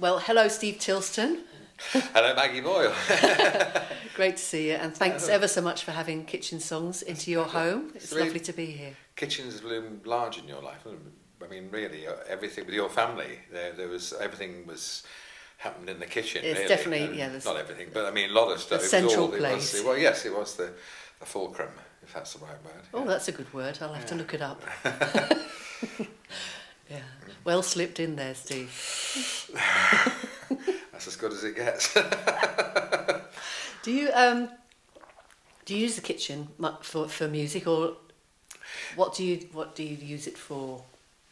Well, hello, Steve Tilston. Hello, Maggie Boyle. Great to see you, and thanks Hello. ever so much for having Kitchen Songs into your home. It's Really- lovely to be here. Kitchens loomed large in your life. I mean, really, uh, everything with your family. There, there was everything was happened in the kitchen. It's really. definitely- And yeah, Not everything, but I mean, a lot of stuff. Central all- it was- place. well, yes, it was the, the fulcrum, if that's the right word. Oh, yeah. that's a good word. I'll have to look it up. yeah, well slipped in there, Steve. That's as good as it gets. Do you um, do you use the kitchen for for music, or what do you what do you use it for?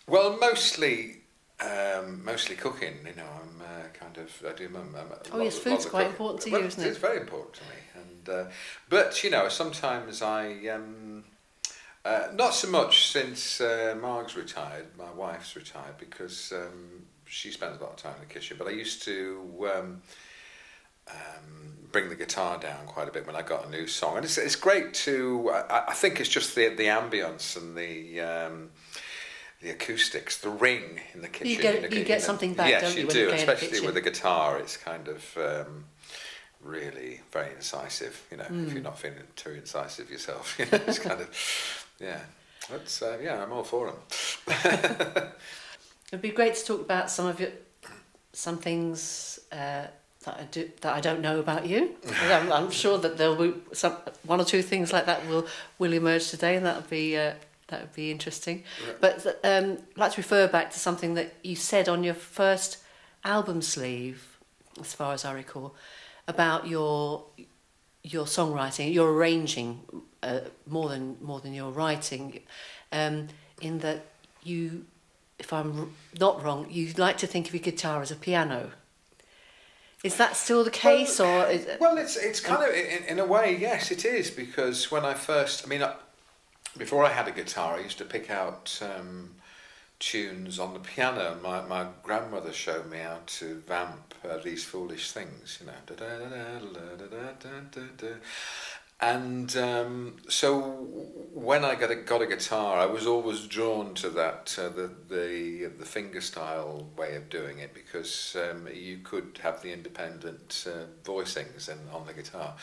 well, mostly. Um, mostly cooking, you know. I'm uh, kind of I do. I'm, I'm, Oh, yes, food's quite cooking. important to well, you, isn't it? It's very important to me, and uh, but you know sometimes I um, uh, not so much since uh, Marg's retired. My wife's retired because um, she spends a lot of time in the kitchen. But I used to. Um, um, bring the guitar down quite a bit when I got a new song, and it's it's great to. I, I think it's just the the ambience and the. Um, the acoustics, the ring in the kitchen. You get- you get something back, yes, don't you, you do, play the especially with the guitar. It's kind of um, really very incisive. You know, Hmm. if you're not feeling too incisive yourself, you know, it's kind of yeah. But uh, yeah, I'm all for them. It'd be great to talk about some of your some things uh, that I do that I don't know about you. I'm, I'm sure that there'll be some one or two things like that will will emerge today, and that'll be uh, that would be interesting. But um, I'd like to refer back to something that you said on your first album sleeve, as far as I recall, about your your songwriting, your arranging uh, more than more than your writing, um, in that you, if I'm not wrong, you like to think of your guitar as a piano. Is that still the case, or is it, Well, it's it's kind of in, in a way, yes, it is because when I first, I mean, uh, before I had a guitar, I used to pick out um, tunes on the piano. My my grandmother showed me how to vamp uh, these foolish things, you know, and um, so when I got a, got a guitar, I was always drawn to that uh, the the the fingerstyle way of doing it because um, you could have the independent uh, voicings and on the guitar,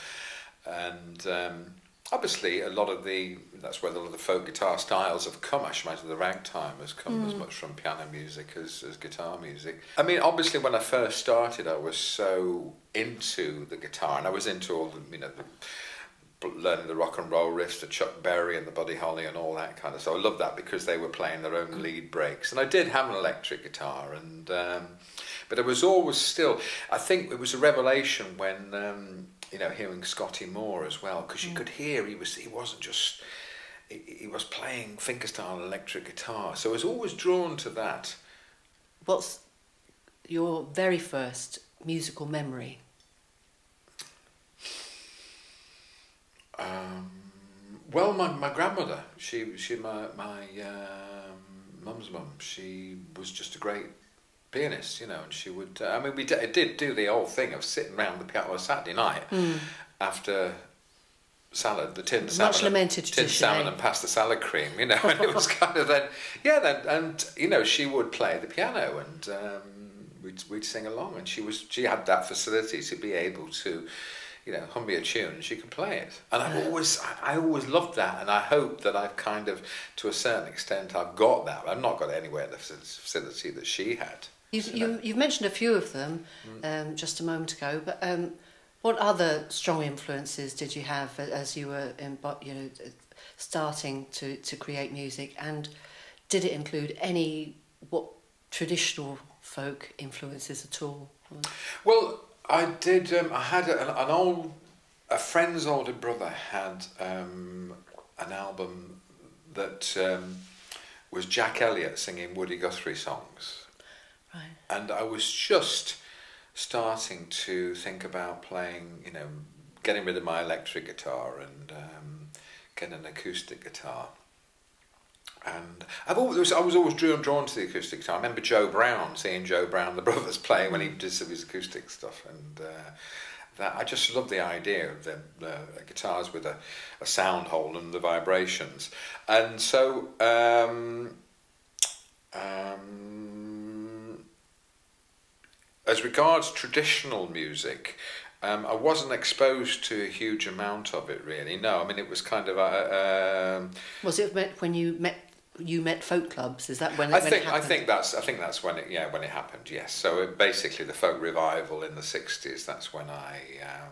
and um, obviously a lot of the that's where a lot of the folk guitar styles have come. I should imagine the ragtime has come mm. as hmm. much from piano music as, as guitar music. I mean, obviously when I first started, I was so into the guitar, and I was into all the you know. The, learning the rock and roll riffs, the Chuck Berry and the Buddy Holly and all that kind of stuff. I loved that because they were playing their own lead breaks, and I did have an electric guitar, and um, but it was always still. I think it was a revelation when um, you know hearing Scotty Moore as well, because you could hear he was he wasn't just. He, he was playing fingerstyle electric guitar, so I was always drawn to that. what's your very first musical memory? Um, well, my, my grandmother, she she my my um, mum's mum, she was just a great pianist, you know, and she would. Uh, I mean, we d- did do the old thing of sitting around the piano on Saturday night after salad, the tinned salmon, Much and- lamented tinned salmon eh? and pasta salad cream, you know, and it was kind of then, yeah, then and you know, she would play the piano and. Um, We'd, we'd sing along, and she was she had that facility to be able to, you know, hum me a tune, and she could play it. And I've always I, always loved that, and I hope that I've kind of, to a certain extent, I've got that. I've not got anywhere in the facility that she had. You've, you you, you've mentioned a few of them um, just a moment ago, but um, what other strong influences did you have as you were in, you know, starting to, to create music? And did it include any what traditional folk influences at all? Well, I did. Um, I had an, an old, a friend's older brother had um, an album that um, was Jack Elliott singing Woody Guthrie songs, Right. and I was just starting to think about playing. You know, getting rid of my electric guitar and um, getting an acoustic guitar. And I've always, I was always drawn, drawn to the acoustic guitar. I remember Joe Brown, seeing Joe Brown, the brothers, playing when he did some of his acoustic stuff. And uh, that I just love the idea of the, the guitars with a, a sound hole and the vibrations. And so um, um, as regards traditional music, um, I wasn't exposed to a huge amount of it really. No, I mean it was kind of. Uh, um, Was it when you met you met folk clubs? Is that when? It, I when think I happened? think that's I think that's when it yeah when it happened. Yes. So it, basically, the folk revival in the '60s. That's when I um,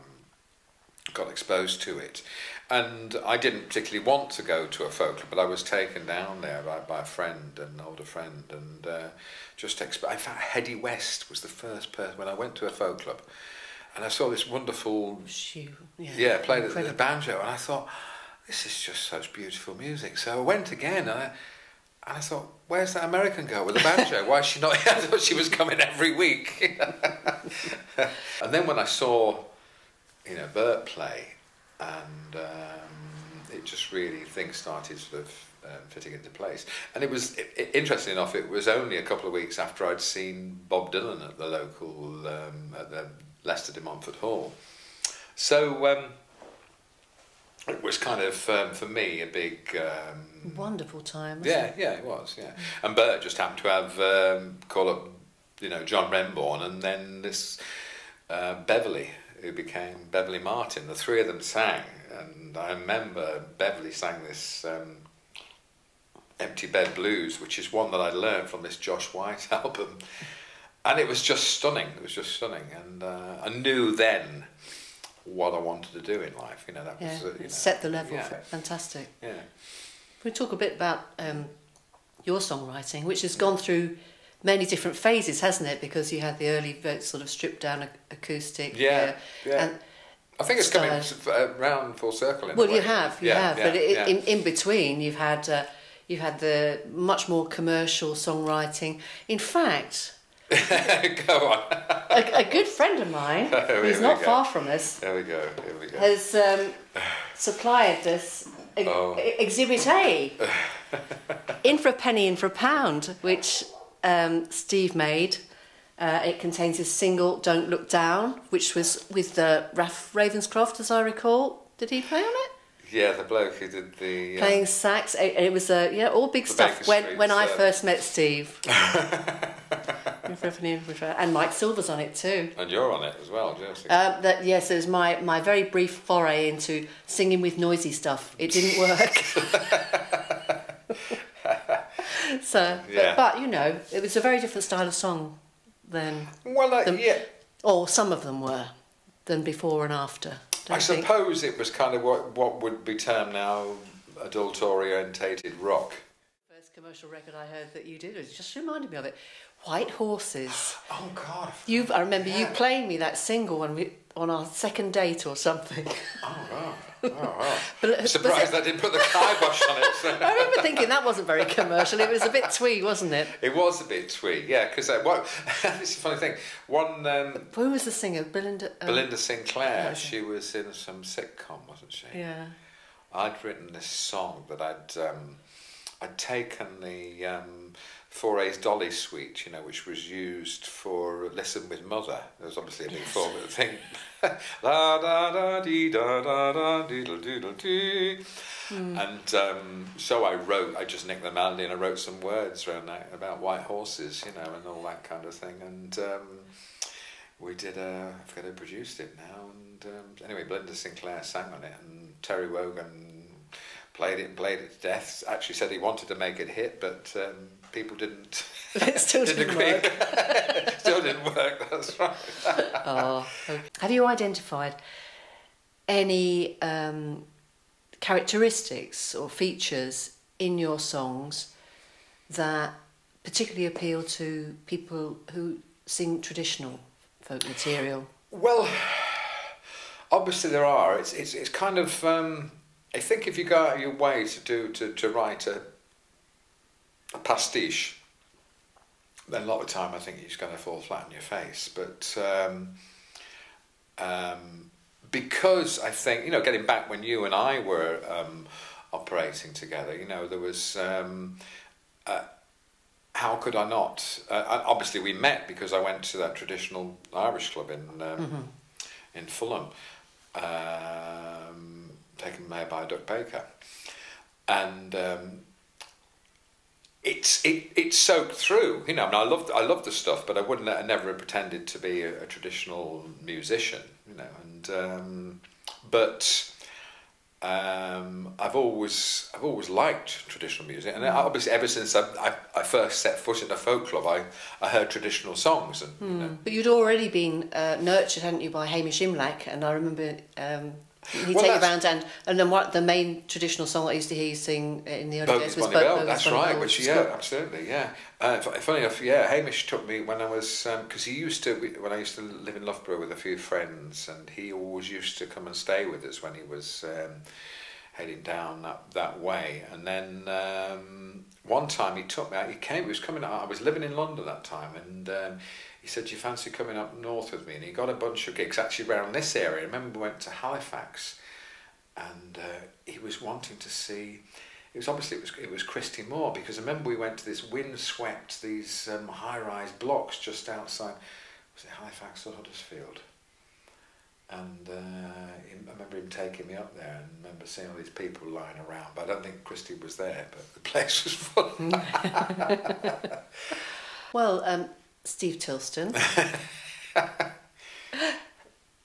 got exposed to it, and I didn't particularly want to go to a folk club, but I was taken down there by, by a friend, an older friend, and uh, just exp- in fact, Hedy West was the first person when I went to a folk club, and I saw this wonderful Shoo, yeah, yeah, played the, the banjo, and I thought, this is just such beautiful music. So I went again, and I, I thought, where's that American girl with the banjo? Why is she not here? I thought she was coming every week. and then when I saw, you know, Bert play, and um, it just really things started sort of um, fitting into place. And it was i i interesting enough. It was only a couple of weeks after I'd seen Bob Dylan at the local um, at the Leicester de Montfort Hall. So um, it was kind of um, for me a big. Um, Wonderful time. wasn't yeah, it? yeah, it was. Yeah, and Bert just happened to have um, call up, you know, John Renbourn, and then this uh, Beverley, who became Beverley Martyn. The three of them sang, and I remember Beverley sang this um, "Empty Bed Blues," which is one that I learned from this Josh White album, and it was just stunning. It was just stunning, and uh, I knew then what I wanted to do in life. You know, that Yeah, was uh, you know, set the level. Yeah, fantastic. yeah. We talk a bit about um, your songwriting, which has gone through many different phases, hasn't it? Because you had the early sort of stripped down acoustic. Yeah, uh, yeah. And, I think it's coming style. f- uh, round full circle. Well, you have, you Yeah, have, yeah, but it, yeah. in, in between, you've had uh, you've had the much more commercial songwriting. In fact, Go on. a, a good friend of mine, Here who's not go. far from us, There we go. Here we go. has um, supplied us e- Oh. Exhibit A, in for a penny, in for a pound, which um, Steve made. Uh, it contains his single "Don't Look Down," which was with uh, Ralph Ravenscroft, as I recall. Did he play on it? Yeah, the bloke who did the. um, Playing sax. It, it was uh, yeah, all big stuff. When when I first met Steve, In for a penny, in for a pound. and Mike Silver's on it too. and you're on it as well, Josie. Uh, that yes, it was my, my very brief foray into singing with noisy stuff. It didn't work. so, Yeah. but, but you know, it was a very different style of song than, well, uh, the- yeah. or some of them were, than before and after. I you think? suppose it was kind of what what would be termed now adult orientated rock. First commercial record I heard that you did it just reminded me of it. White Horses. Oh God. You, I remember you playing me that single when we, on our second date or something. Oh wow. Oh wow. But- I'm surprised I didn't put the kibosh on it. I remember thinking that wasn't very commercial. It was a bit twee, wasn't it? It was a bit twee, yeah. Because uh, what? this is a funny thing. One um, Who was the singer? Belinda. um, Belinda Sinclair. She was in some sitcom, wasn't she? Yeah. I'd written this song that I'd um, I'd taken the um, Fauré's Dolly suite, you know, which was used for Listen with Mother. There was obviously a big Yes. formula thing. La da da dee da da da doodle doodle dee. Hmm. And um, so I wrote, I just nicked the melody and I wrote some words around that about white horses, you know, and all that kind of thing. And um, we did a, I forget who produced it now. And um, anyway, Belinda Sinclair sang on it, and Terry Wogan played it and played it to death. Actually said he wanted to make it hit, but um, people didn't. It still didn't work. still didn't work. That's right. Oh. Have you identified any um, characteristics or features in your songs that particularly appeal to people who sing traditional folk material? Well, obviously there are. It's it's it's kind of. Um, I think if you go out of your way to do to, to write a, a pastiche, then a lot of the time I think it's going to fall flat on your face. But um, um, because I think you know, getting back when you and I were um, operating together, you know, there was. Um, uh, how could I not? Uh, obviously, we met because I went to that traditional Irish club in um, in Fulham, um, taken there by Duck Baker, and um, it's it it's soaked through. You know, I mean, I love I love the stuff, but I wouldn't I never have pretended to be a, a traditional musician. You know, and um, but. Um, I've always I've always liked traditional music, and obviously ever since I, I, I first set foot in a folk club, I, I heard traditional songs. And you know. But you'd already been uh, nurtured, hadn't you, by Hamish Imlach? And I remember um, he'd Well, take you around, and, and then what the main traditional song I used to hear you sing in the early Bogus days was Bonny Bo- Bell. That's Bonny right. Bell, Which yeah, absolutely, yeah. Uh, funny enough, yeah. Hamish took me when I was because he used to when I used to live in Loughborough with a few friends, and he always used to come and stay with us when he was um, heading down that that way. And then um, one time he took me out. He came. He was coming out. I was living in London that time, and. Um, he said, "Do you fancy coming up north with me?" And he got a bunch of gigs actually around this area. I remember we went to Halifax, and uh, he was wanting to see. It was obviously it was it was Christy Moore because I remember we went to this windswept these um, high rise blocks just outside. Was it Halifax or Huddersfield? And uh, I remember him taking me up there, and I remember seeing all these people lying around. But I don't think Christy was there, but the place was full. Well, um, Steve Tilston,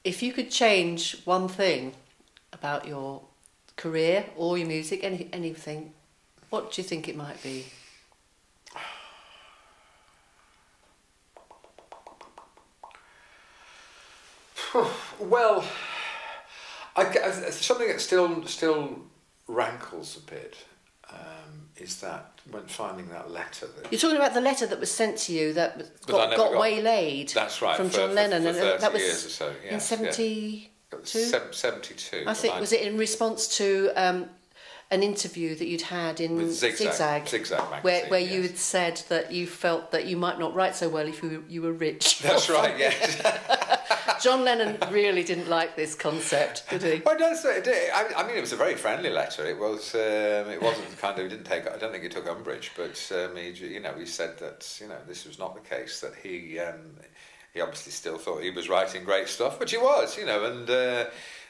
if you could change one thing about your career or your music, any, anything, what do you think it might be? Well, I, I- something that still still rankles a bit um, is that when finding that letter that You're talking about the letter that was sent to you that was- got, got got- waylaid That's right, from for- John for- Lennon, for and that was so, in yes, yeah. seventy. it was Two? sev- 72. I think was it in response to um, an interview that you'd had in Zigzag, Zigzag, Zigzag magazine, where where you had said that you felt that you might not write so well if you you were rich. That's right, yes. John Lennon really didn't like this concept, did he? Well, that's, it did. I, I mean, it was a very friendly letter. It was. Um, it wasn't the kind of. He didn't take. I don't think he took umbrage, but um, he, you know, he said that you know this was not the case. That he, um, he obviously still thought he was writing great stuff, which he was, you know, and. Uh,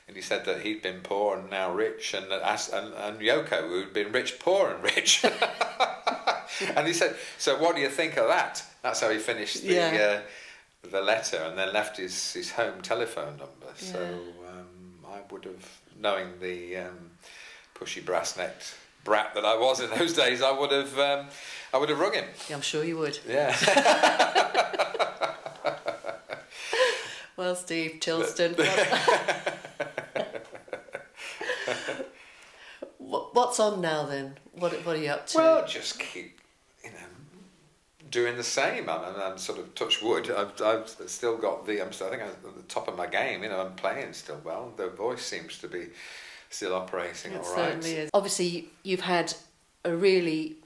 and he said that he'd been poor and now rich, and that and, and Yoko who'd been rich, poor, and rich. and he said, "So what do you think of that?" That's how he finished the Yeah. uh, the letter, and then left his, his home telephone number. So um, I would have, knowing the um, pushy brass necked brat that I was in those days, I would have um, I would have rung him. Yeah, I'm sure you would. Yeah. Well, Steve Tilston. what- What- What's on now then? What what are you up to? well, just keep doing the same. I'm, I'm, I'm sort of touch wood. I've, I've still got the. I'm, I think I'm at the top of my game. You know, I'm playing still well. The voice seems to be still operating It all right. certainly is. Obviously, you've had a really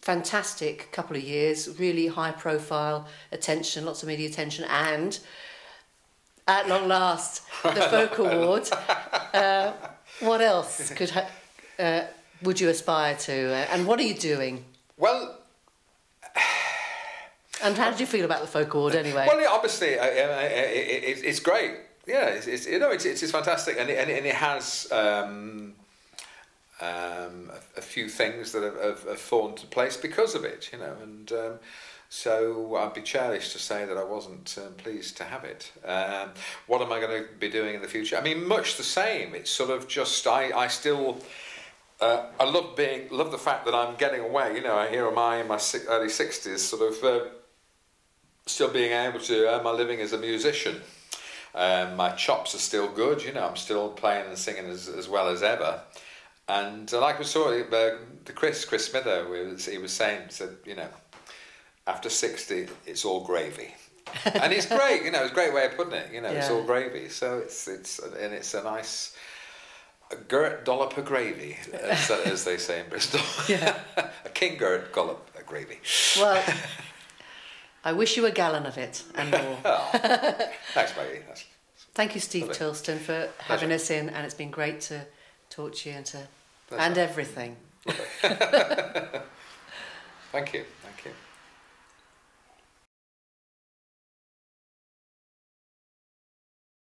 fantastic couple of years, really high profile attention, lots of media attention, and at long last, the Folk Award. Uh, what else could ha- uh, would you aspire to, uh, and what are you doing? Well, And how did you feel about the Folk Award anyway? Well, yeah, obviously, uh, uh, it, it, it's great. Yeah, it's, it's you know it's, it's, it's fantastic, and it, and and it has um, um, a, a few things that have, have, have fallen into place because of it. You know, and um, so I'd be churlish to say that I wasn't um, pleased to have it. Um, what am I going to be doing in the future? I mean, much the same. It's sort of just I I still. Uh, I love being love the fact that I'm getting away. You know, here am I in my early sixties, sort of uh, still being able to earn my living as a musician. Um, my chops are still good, you know, I'm still playing and singing as, as well as ever. And uh, like we saw, uh, the Chris, Chris Smither, he was, he was saying, said, you know, after 60, it's all gravy. and it's great, you know, it's a great way of putting it, you know, it's all gravy. So it's, it's, and it's a nice, a Gert dollop of gravy, as, as they say in Bristol. Yeah. a King Gert dollop of gravy. Well, I wish you a gallon of it and more. Oh, thanks, matey. That's, Thank you, Steve Lovely. Tilston, for having us in, and it's been great to talk to you and to Pleasure. and everything. thank you, thank you.